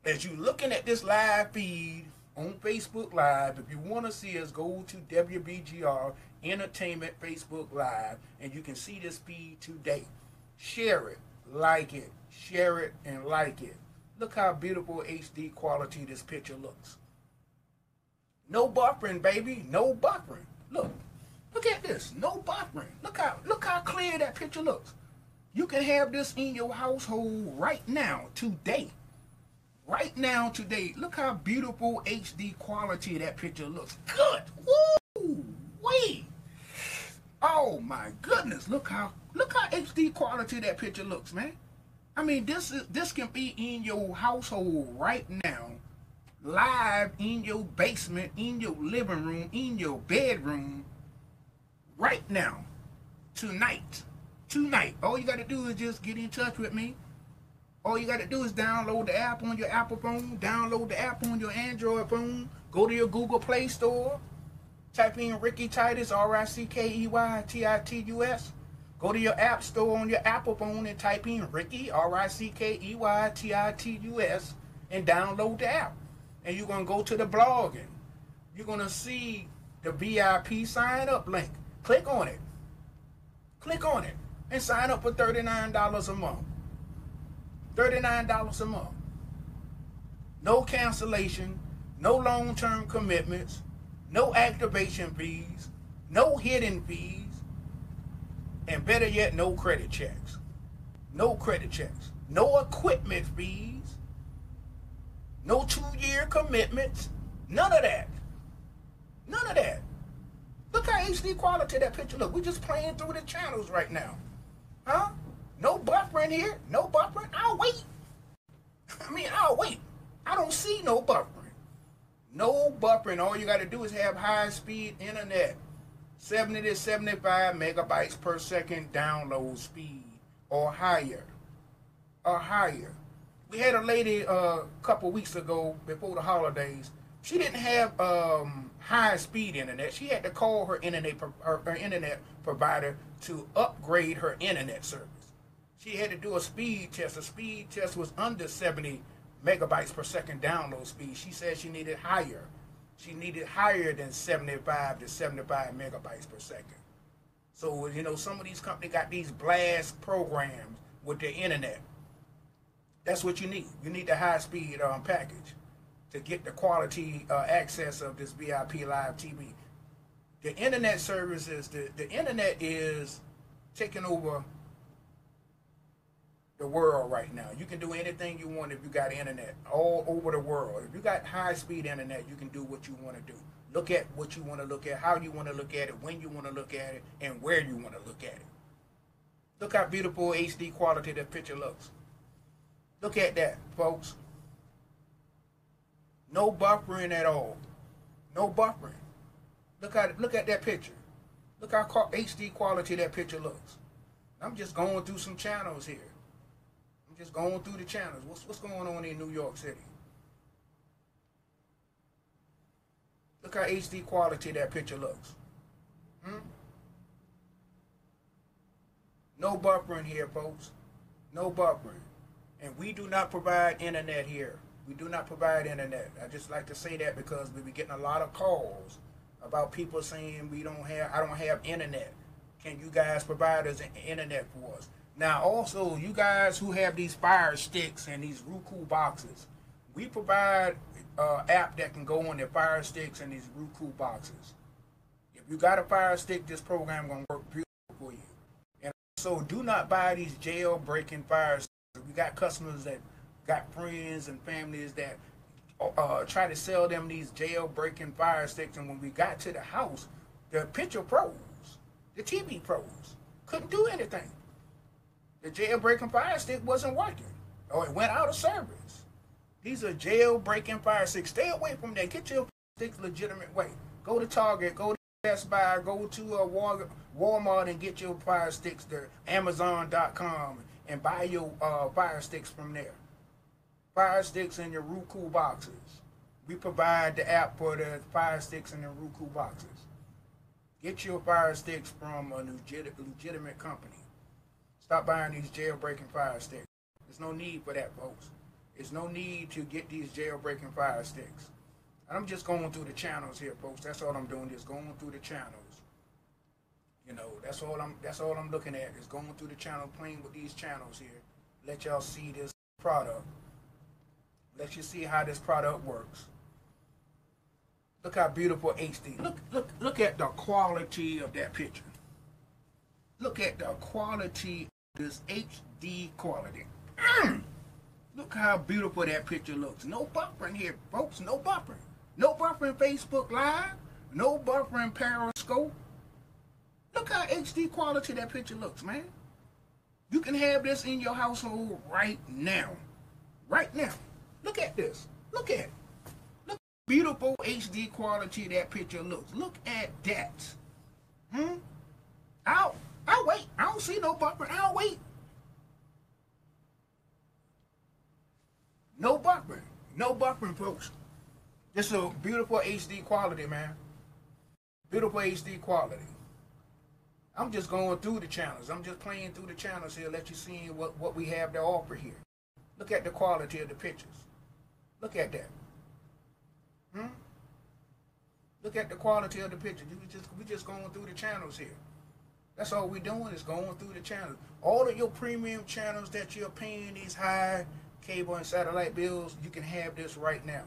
as you looking at this live feed on Facebook Live, if you want to see us, go to WBGR Entertainment Facebook Live, and you can see this feed today. Share it, like it, share it, and like it. Look how beautiful HD quality this picture looks. No buffering, baby. No buffering. Look. Look at this. No buffering. Look how look how clear that picture looks. You can have this in your household right now, today. Right now, today. Look how beautiful HD quality that picture looks. Good. Woo! Wait. Oh my goodness. Look how look how HD quality that picture looks, man. I mean, this is this can be in your household right now, live in your basement, in your living room, in your bedroom, right now, tonight, tonight. All you got to do is just get in touch with me. All you got to do is download the app on your Apple phone, download the app on your Android phone, go to your Google Play Store, type in Rickey Titus, R I C K E Y T I T U S Go to your app store on your Apple phone and type in Rickey, R I C K E Y T I T U S, and download the app. And you're to go to the blogging. You're to see the VIP sign up link. Click on it. Click on it and sign up for $39 a month. $39 a month. No cancellation, no long term commitments, no activation fees, no hidden fees and better yet, no credit checks. No credit checks. No equipment fees. No two year commitments. None of that. None of that. Look how HD quality that picture look. We're just playing through the channels right now. Huh? No buffering here. No buffering. I'll wait. I mean, I'll wait. I don't see no buffering. No buffering. All you got to do is have high speed internet. 70 to 75 megabytes per second download speed or higher. Or higher. We had a lady a uh, couple weeks ago before the holidays. She didn't have um, high speed internet. She had to call her internet her, her internet provider to upgrade her internet service. She had to do a speed test. The speed test was under 70 megabytes per second download speed. She said she needed higher. She needed higher than 75 to 75 megabytes per second. So, you know, some of these companies got these blast programs with their internet. That's what you need. You need the high speed um, package to get the quality uh, access of this VIP live TV. The internet services, the, the internet is taking over the world right now. You can do anything you want if you got internet all over the world. If you got high speed internet, you can do what you want to do. Look at what you want to look at, how you want to look at it, when you want to look at it, and where you want to look at it. Look how beautiful HD quality that picture looks. Look at that, folks. No buffering at all. No buffering. Look at look at that picture. Look how HD quality that picture looks. I'm just going through some channels here. I'm just going through the channels. What's what's going on in New York City? Look how HD quality that picture looks. Hmm? No buffering here, folks. No buffering. And we do not provide internet here. We do not provide internet. I just like to say that because we be getting a lot of calls about people saying we don't have I don't have internet. Can you guys provide us internet for us? Now also you guys who have these fire sticks and these Roku boxes, we provide uh, app that can go on their fire sticks and these Roku boxes. If you got a fire stick, this program gonna work beautiful for you. And so do not buy these jailbreaking fire sticks. Got customers that got friends and families that uh, try to sell them these jailbreaking fire sticks. And when we got to the house, the picture pros, the TV pros, couldn't do anything. The jailbreaking fire stick wasn't working, or it went out of service. These are jailbreaking fire sticks. Stay away from that. Get your sticks legitimate way. Go to Target. Go to Best Buy. Go to uh, Walmart and get your fire sticks. To Amazon.com and buy your uh, fire sticks from there fire sticks in your Roku boxes. We provide the app for the fire sticks in the Roku boxes. Get your fire sticks from a legit, legitimate company. Stop buying these jailbreaking fire sticks. There's no need for that, folks. There's no need to get these jailbreaking fire sticks. I'm just going through the channels here, folks. That's all I'm doing, is going through the channels. You know, that's all I'm that's all I'm looking at is going through the channel, playing with these channels here. Let y'all see this product. Let you see how this product works. Look how beautiful HD. Look, look, look at the quality of that picture. Look at the quality of this HD quality. Mm. Look how beautiful that picture looks. No buffering here, folks. No buffering. No buffering Facebook Live. No buffering Periscope. Look how HD quality that picture looks, man. You can have this in your household right now. Right now. Look at this. Look at it. Look beautiful HD quality that picture looks. Look at that. Hmm? I'll, I'll wait. I don't see no buffer. I'll wait. No buffering. No buffering, folks. This is a beautiful HD quality, man. Beautiful HD quality. I'm just going through the channels. I'm just playing through the channels here, let you see what, what we have to offer here. Look at the quality of the pictures. Look at that. Hmm? Look at the quality of the pictures. We just we just going through the channels here. That's all we're doing is going through the channels. All of your premium channels that you're paying these high cable and satellite bills, you can have this right now.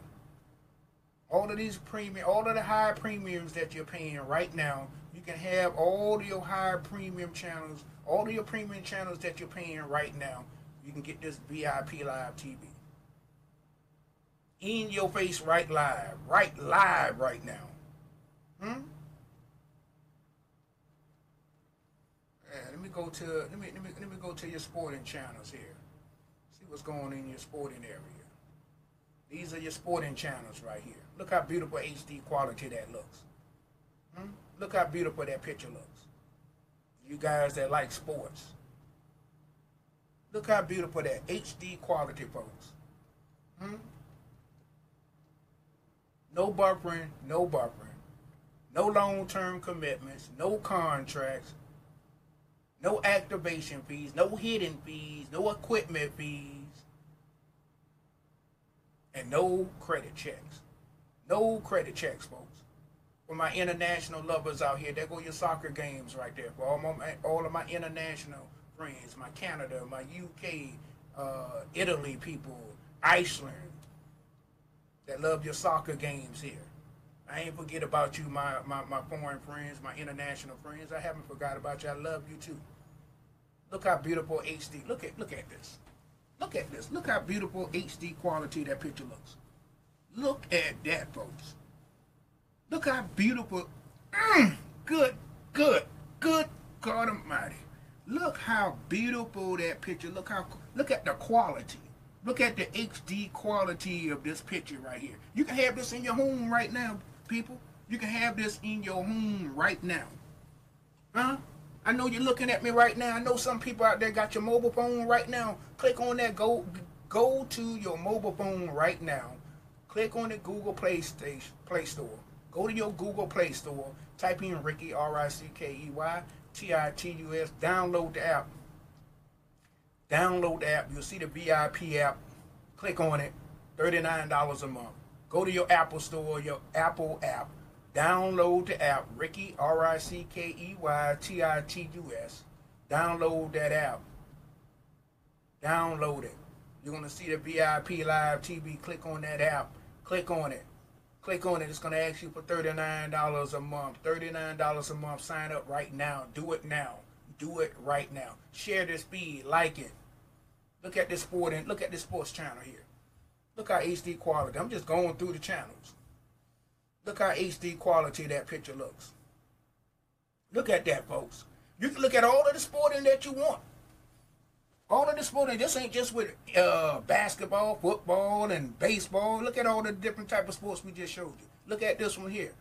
All of these premium, all of the high premiums that you're paying right now, can have all your high premium channels, all your premium channels that you're paying right now. You can get this VIP Live TV in your face right live, right live right now. Hmm? Yeah, let me go to let me let me let me go to your sporting channels here. See what's going in your sporting area. These are your sporting channels right here. Look how beautiful HD quality that looks. Hmm? Look how beautiful that picture looks. You guys that like sports. Look how beautiful that HD quality, folks. Hmm? No buffering, no buffering. No long-term commitments, no contracts, no activation fees, no hidden fees, no equipment fees, and no credit checks. No credit checks, folks. For my international lovers out here, there go your soccer games right there. For all, my, all of my international friends, my Canada, my UK, uh, Italy people, Iceland, that love your soccer games here. I ain't forget about you, my, my, my foreign friends, my international friends. I haven't forgot about you. I love you too. Look how beautiful HD. Look at look at this. Look at this. Look how beautiful HD quality that picture looks. Look at that, folks. Look how beautiful. Mm, good, good, good God Almighty. Look how beautiful that picture. Look how look at the quality. Look at the HD quality of this picture right here. You can have this in your home right now, people. You can have this in your home right now. Huh? I know you're looking at me right now. I know some people out there got your mobile phone right now. Click on that. Go go to your mobile phone right now. Click on the Google Play Station Play Store. Go to your Google Play Store. Type in Rickey R I C K E Y T I T U S. Download the app. Download the app. You'll see the VIP app. Click on it. $39 a month. Go to your Apple Store, your Apple app Download the app, Rickey R I C K E Y T I T U S. Download that app. Download it. You're going to see the VIP Live TV. Click on that app. Click on it. Click on it. It's going to ask you for $39 a month. $39 a month. Sign up right now. Do it now. Do it right now. Share this feed. Like it. Look at this sport and look at this sports channel here. Look how HD quality. I'm just going through the channels. Look how HD quality that picture looks. Look at that, folks. You can look at all of the sporting that you want. All of the sporting. This ain't just with uh, basketball, football, and baseball. Look at all the different type of sports we just showed you. Look at this one here.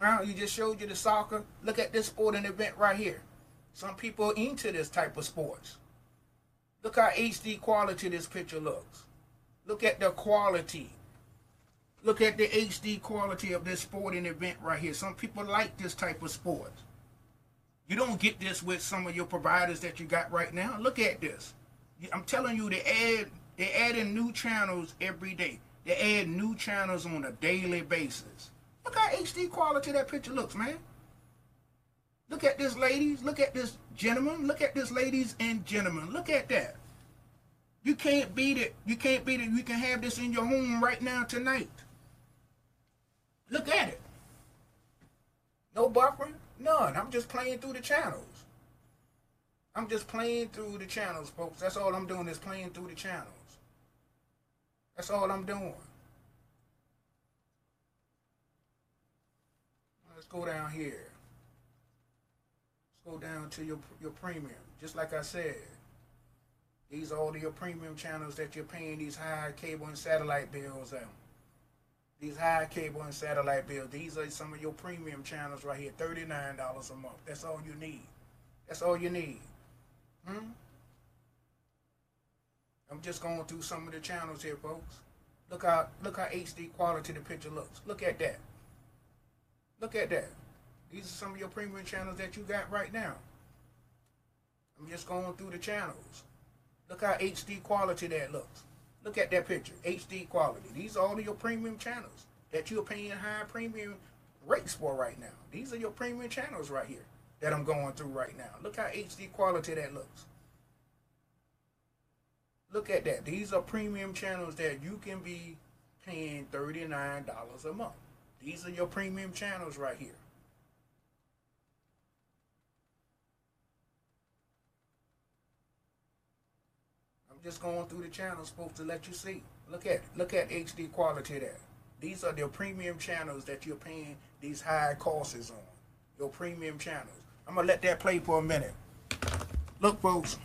Now you just showed you the soccer. Look at this sporting event right here. Some people into this type of sports. Look how HD quality this picture looks. Look at the quality. Look at the HD quality of this sporting event right here. Some people like this type of sport. You don't get this with some of your providers that you got right now. Look at this. I'm telling you, they add they add in new channels every day. They add new channels on a daily basis. Look how HD quality that picture looks, man. Look at this, ladies. Look at this, gentlemen. Look at this, ladies and gentlemen. Look at that. You can't beat it. You can't beat it. You can have this in your home right now tonight. Look at it. No buffering, none. I'm just playing through the channels. I'm just playing through the channels, folks. That's all I'm doing is playing through the channels. That's all I'm doing. Let's go down here. Let's go down to your your premium. Just like I said, these are all your premium channels that you're paying these high cable and satellite bills on these high cable and satellite bills. These are some of your premium channels right here. $39 a month. That's all you need. That's all you need. Hmm? I'm just going through some of the channels here, folks. Look how look how HD quality the picture looks. Look at that. Look at that. These are some of your premium channels that you got right now. I'm just going through the channels. Look how HD quality that looks. Look at that picture, HD quality. These are all your premium channels that you're paying high premium rates for right now. These are your premium channels right here that I'm going through right now. Look how HD quality that looks. Look at that. These are premium channels that you can be paying $39 a month. These are your premium channels right here. Just going through the channels, supposed to let you see. Look at. Look at HD quality there. These are the premium channels that you're paying these high costs on. Your premium channels. I'm gonna let that play for a minute. Look, folks,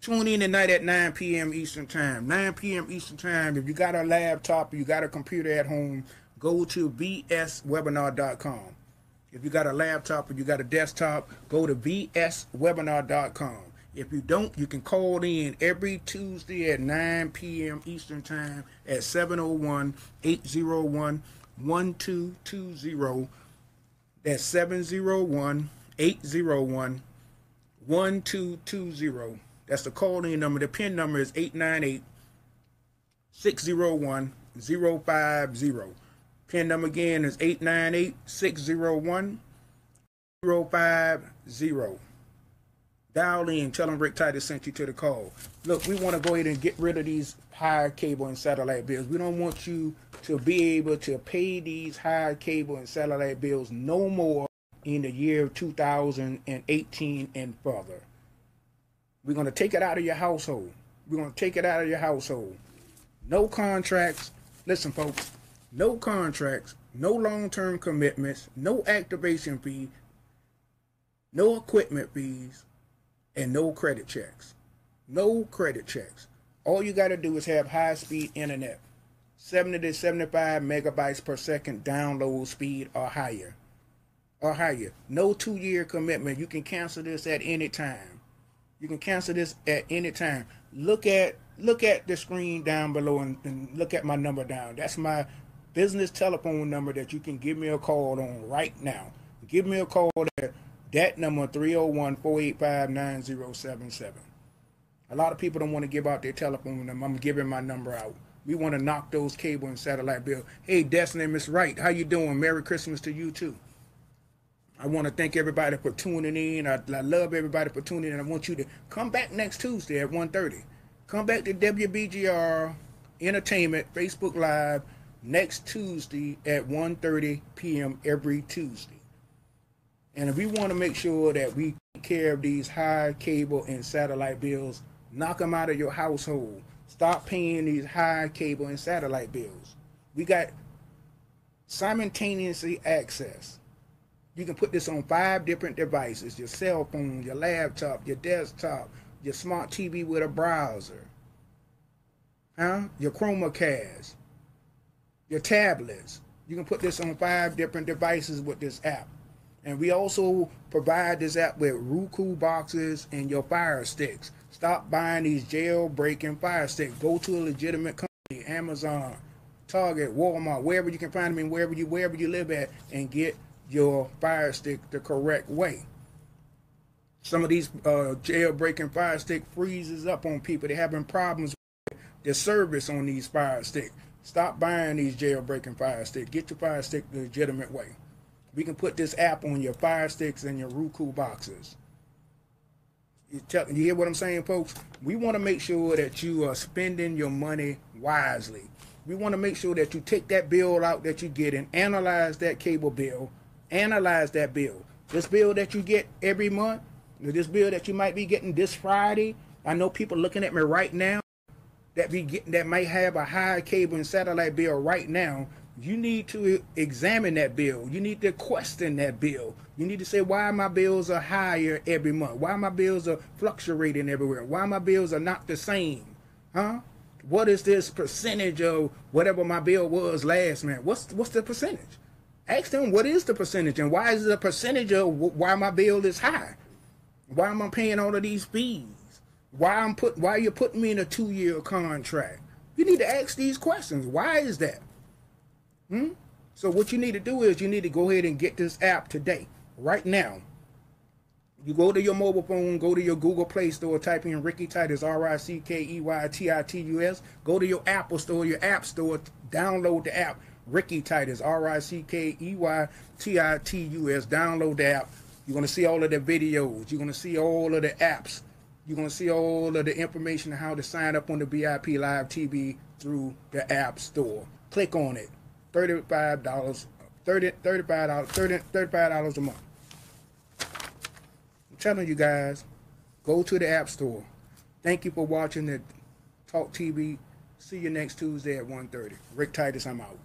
tune in tonight at 9 p.m. Eastern Time. 9 p.m. Eastern Time. If you got a laptop, you got a computer at home, go to vswebinar.com. If you got a laptop or you got a desktop, go to vswebinar.com. If you don't, you can call in every Tuesday at 9 p.m. Eastern Time at 701 801 1220. That's 701 801 1220. That's the call in number. The PIN number is 898 601 050. PIN number again is 898 601 050. Dial in, tell them Rick Titus sent you to the call. Look, we want to go ahead and get rid of these high cable and satellite bills. We don't want you to be able to pay these high cable and satellite bills no more in the year 2018 and further. We're going to take it out of your household. We're going to take it out of your household. No contracts. Listen, folks, no contracts, no long term commitments, no activation fee, no equipment fees, and no credit checks. No credit checks. All you got to do is have high speed internet 70 to 75 megabytes per second download speed or higher. Or higher. No two year commitment. You can cancel this at any time. You can cancel this at any time. Look at look at the screen down below and, and look at my number down. That's my business telephone number that you can give me a call on right now. Give me a call at that number 301-485-9077. A lot of people don't want to give out their telephone number. I'm giving my number out. We want to knock those cable and satellite bills. Hey, Destiny, Miss Wright, how you doing? Merry Christmas to you too. I want to thank everybody for tuning in. I, I love everybody for tuning in. I want you to come back next Tuesday at 1.30. Come back to WBGR Entertainment Facebook Live next Tuesday at 1.30 p.m. every Tuesday. And if we want to make sure that we take care of these high cable and satellite bills, knock them out of your household. Stop paying these high cable and satellite bills. We got simultaneously access. You can put this on five different devices your cell phone, your laptop, your desktop, your smart TV with a browser, huh? your Chromecast, your tablets. You can put this on five different devices with this app. And we also provide this app with Roku boxes and your Fire Sticks. Stop buying these jailbreaking Fire Sticks. Go to a legitimate company, Amazon, Target, Walmart, wherever you can find them and wherever you wherever you live at, and get your Fire Stick the correct way. Some of these uh, jailbreaking Fire Stick freezes up on people. They're having problems with the service on these Fire Stick. Stop buying these jailbreaking Fire Stick. Get your Fire Stick the legitimate way. We can put this app on your Fire Sticks and your Roku boxes. You, tell, you hear what I'm saying, folks? We want to make sure that you are spending your money wisely. We want to make sure that you take that bill out that you get and analyze that cable bill. Analyze that bill. This bill that you get every month, this bill that you might be getting this Friday. I know people looking at me right now that be getting that might have a high cable and satellite bill right now you need to examine that bill. You need to question that bill. You need to say why my bills are higher every month. Why my bills are fluctuating everywhere. Why my bills are not the same. Huh? What is this percentage of whatever my bill was last month? What's what's the percentage? Ask them what is the percentage and why is the percentage of why my bill is high? Why am I paying all of these fees? Why I'm put why you're putting me in a two year contract? You need to ask these questions. Why is that? Hmm? So what you need to do is you need to go ahead and get this app today, right now. You go to your mobile phone, go to your Google Play Store, type in Rickey Titus, R-I-C-K-E-Y-T-I-T-U-S. Go to your Apple Store, your App Store, download the app, Rickey Titus, R-I-C-K-E-Y-T-I-T-U-S. Download the app. You're going to see all of the videos. You're going to see all of the apps. You're going to see all of the information on how to sign up on the VIP Live TV through the App Store. Click on it. $35, 30, $35, 30, $35 a month. I'm telling you guys, go to the App Store. Thank you for watching the Talk TV. See you next Tuesday at 1.30. Rick Titus, I'm out.